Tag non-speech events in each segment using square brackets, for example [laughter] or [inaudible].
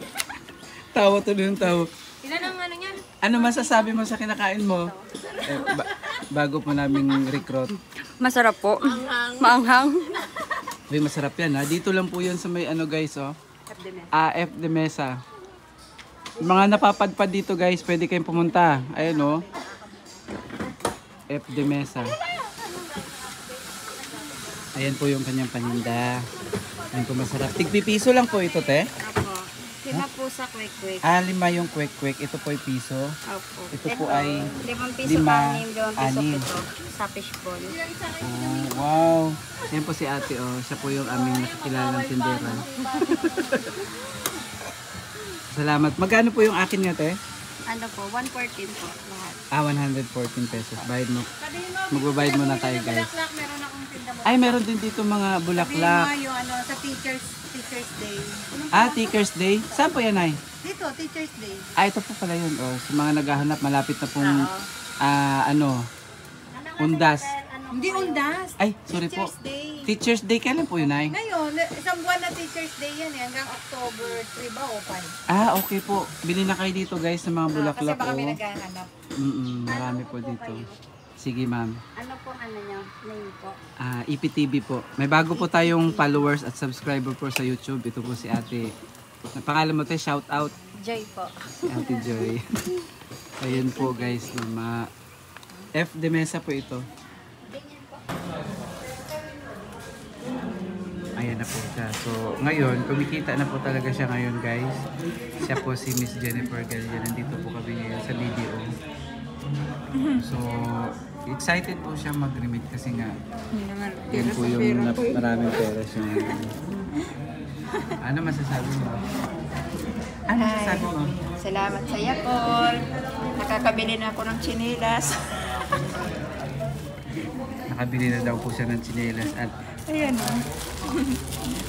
[laughs] Tawa tuloy yung tawa. Ilan ang ano niyan? Ano masasabi mo sa kinakain mo? Eh, ba- bago po naming recruit. Masarap po. Maanghang. Uy, masarap yan ha. Dito lang po yun sa may ano guys oh. AF de Mesa. Mga napapadpad dito guys, pwede kayong pumunta. Ayun oh. F de Mesa. Ayan po yung kanyang paninda. Ayan po masarap. Tigpipiso lang po ito te. Opo. Lima po sa quick-quick. Ah, lima yung quick-quick. Ito po ay piso. Opo. Ito po ay Limang piso lima, kanin, limang piso anim. pito. Sa fishball. Oh, wow. Yan po si ate oh. Siya po yung aming nakikilalang tindera. [laughs] Salamat. Magkano po yung akin nga te? Ano po? 114 po lahat. Ah, 114 pesos. Bayad mo. Magbabayad muna tayo guys. Meron akong tinda mo. Ay, meron din dito mga bulaklak. yung ano, sa Teacher's, Teacher's Day. Ah, Teacher's Day. Saan po yan ay? Dito, Teacher's Day. Ah, ito po pala yun. Oh, sa mga naghahanap, malapit na pong, ah, ano, undas. Hindi undas. Ay, sorry po. Teacher's Day. Teacher's Day, kailan po yun ay? Ngayon, isang buwan na Teacher's Day yan eh, hanggang October 3 ba o 5? Ah, okay po. Bili na kayo dito guys ng mga Kasi bulaklak. baka may Oh. naghahanap. Mm-mm, marami po dito. Sige ma'am. Ano po ano nyo? Name po? Ah, EPTV po. May bago po tayong followers at subscriber po sa YouTube. Ito po si ate. Pangalan mo te, shout out. Joy po. Si Ate Joy. [laughs] Ayun po guys, no, ma F de mesa po ito. Ayan na po siya. So, ngayon, kumikita na po talaga siya ngayon guys. Siya po si Miss Jennifer Galia. Nandito po kami ngayon sa video. So, excited po siya mag-remit kasi nga yan po yung nap- maraming pera siya ngayon. Ano masasabi mo? Ano masasabi mo? Salamat sa Yakol. Nakakabili na ako ng chinilas. Nakabili na daw po siya ng tsinelas at Ayan o.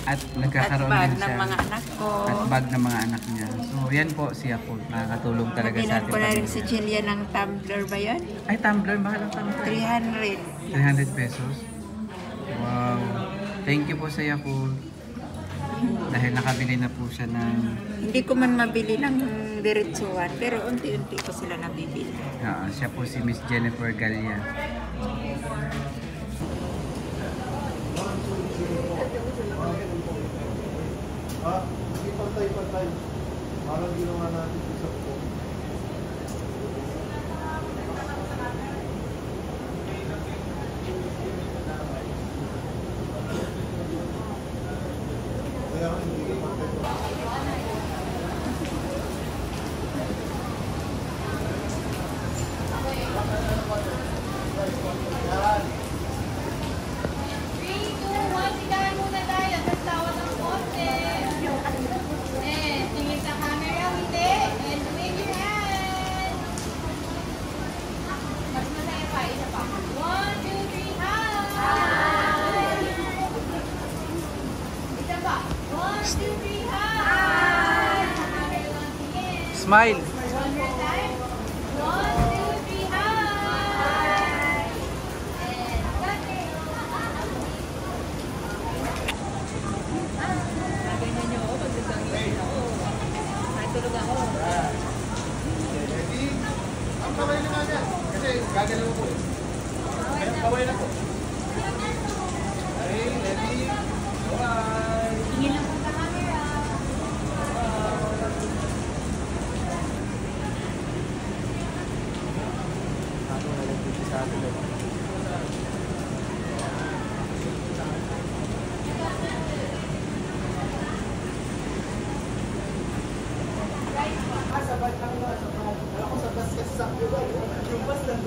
at At nagkakaroon bag din ng siya mga anak ko. at bag ng mga anak niya. So, yan po siya po. Nakakatulong talaga sa ating ko na rin si. Chilia ng tumbler ba yan? Ay, tumbler. Mahal ang tumbler. 300. 300 pesos. Wow. Thank you po sa Yakult. Dahil nakabili na po siya ng Hindi ko man mabili ng diretsuhan, pero unti-unti ko sila nabibili. ah, siya po si Miss Jennifer Galia. Ah, hindi pantay-pantay. Parang ginawa that's it. Ang kamay na. Kasi gagalaw ko eh. Kaway na po. Okay, ready? Bye! Tingin lang po sa camera. Ako na lang dito sa atin eh. Ah,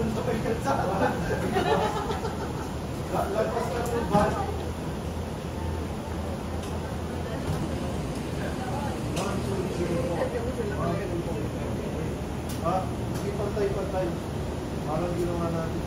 hindi pantay-pantay. Parang ginawa natin